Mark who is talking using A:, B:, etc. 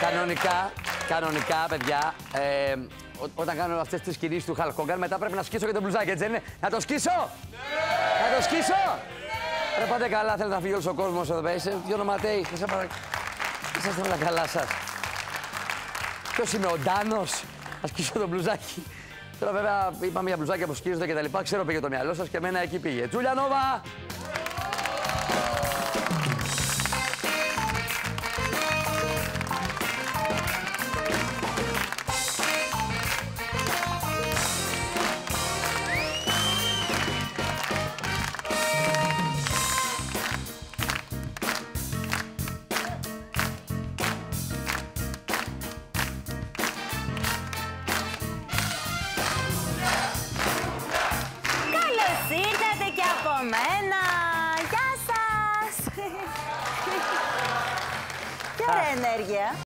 A: Κανονικά, κανονικά, παιδιά, ε, ό- όταν κάνω αυτές τις κινήσεις του Hulk Hogan, μετά πρέπει να σκίσω και το μπλουζάκι, έτσι δεν είναι; Να το σκίσω! Να το σκίσω! Ρε πάτε καλά, θέλετε να φύγει όλος ο κόσμος εδώ πέρα. Είσαι δύο ονοματέοι. Σα παρακαλώ. Είσαστε όλα καλά σας. Ποιος είμαι, ο Ντάνος; Να σκίσω το μπλουζάκι. Τώρα βέβαια είπαμε για μπλουζάκια που σκίζονται και τα λοιπά. Ξέρω πήγε το μυαλό σας και εμένα εκεί πήγε. Τζούλια Νόβα!
B: Γεια σας. Τι ωραία ενέργεια.